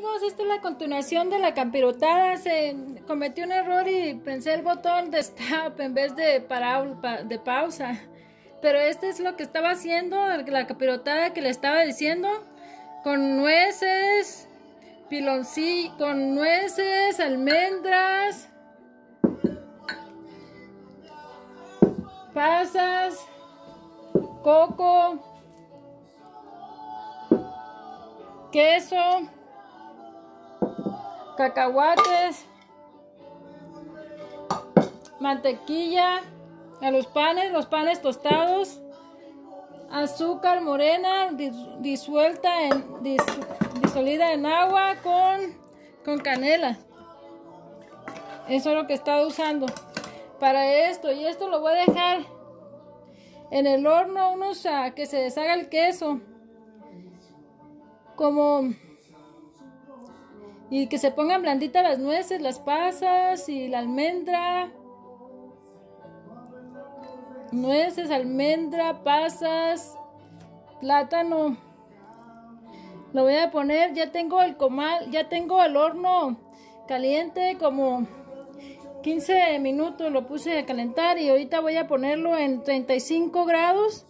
amigos, esta es la continuación de la campirotada. Se cometió un error y pensé el botón de stop en vez de, para, de pausa. Pero este es lo que estaba haciendo, la capirotada que le estaba diciendo. Con nueces, piloncillo, con nueces, almendras, pasas, coco, queso, cacahuates, mantequilla, a los panes, los panes tostados, azúcar morena disuelta en disolida en agua con, con canela. Eso es lo que estaba usando para esto y esto lo voy a dejar en el horno unos a que se deshaga el queso como y que se pongan blanditas las nueces, las pasas y la almendra. Nueces, almendra, pasas, plátano. Lo voy a poner, ya tengo el comal, ya tengo el horno caliente como 15 minutos lo puse a calentar y ahorita voy a ponerlo en 35 grados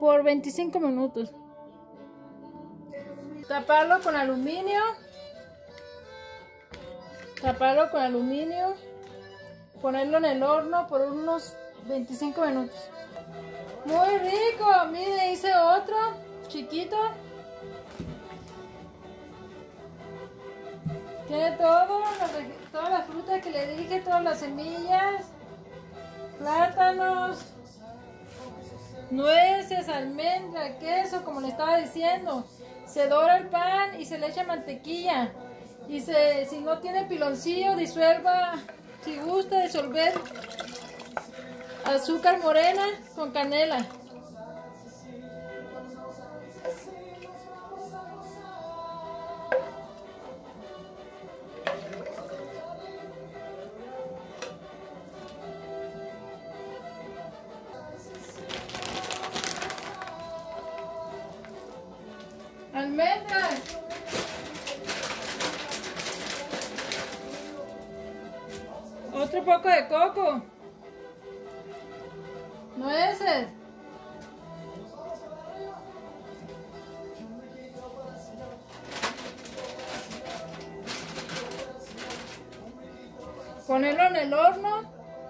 por 25 minutos. Taparlo con aluminio. Taparlo con aluminio. Ponerlo en el horno por unos 25 minutos. Muy rico. Mire, hice otro chiquito. Tiene todo, toda la fruta que le dije, todas las semillas, plátanos, nueces, almendra, queso, como le estaba diciendo se dora el pan y se le echa mantequilla. Se, si no tiene piloncillo, disuelva, si gusta, disolver azúcar morena con canela. Almendras. Otro poco de coco. Nueces. Ponerlo en el horno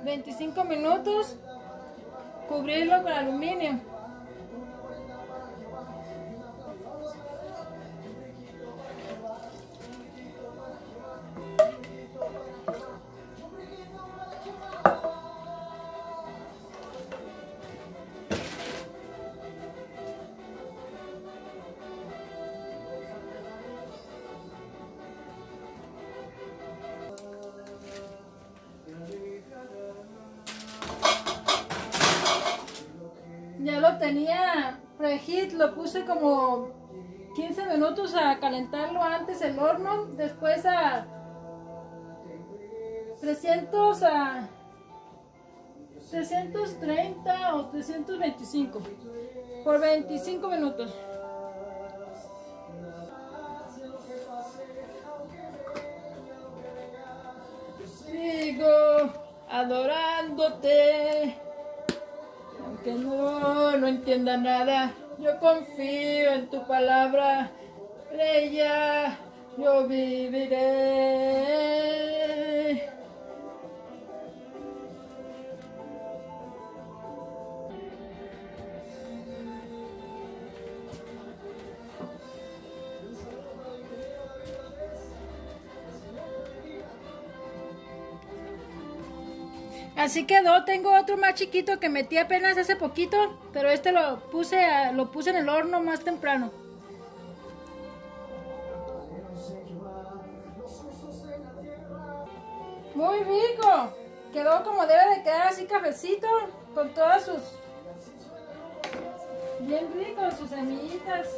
25 minutos. Cubrirlo con aluminio. Tenía preheat, lo puse como 15 minutos a calentarlo antes el horno, después a 300 a 330 o 325 por 25 minutos. Sigo adorándote que no, no entienda nada. Yo confío en tu palabra. Ella, yo viviré. Así quedó, tengo otro más chiquito que metí apenas hace poquito, pero este lo puse, lo puse en el horno más temprano. Muy rico, quedó como debe de quedar así cafecito, con todas sus, bien ricos, sus semillitas.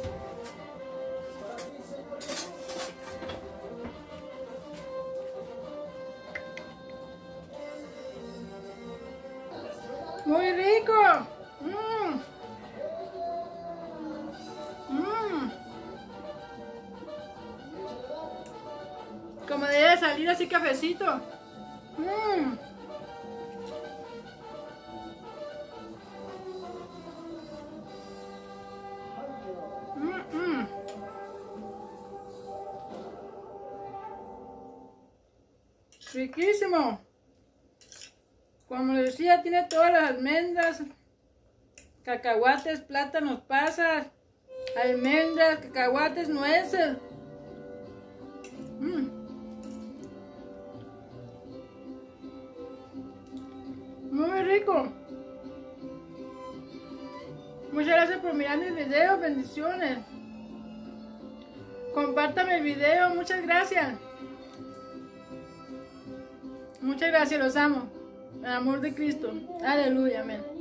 Muy rico. Mmm. Mmm. Como debe salir así cafecito. Mmm. Riquísimo. Como les decía, tiene todas las almendras, cacahuates, plátanos, pasas, almendras, cacahuates, nueces. Mm. Muy rico. Muchas gracias por mirar mis videos. Bendiciones. Compártame el video. Muchas gracias. Muchas gracias, los amo. El amor de Cristo. Aleluya, amén.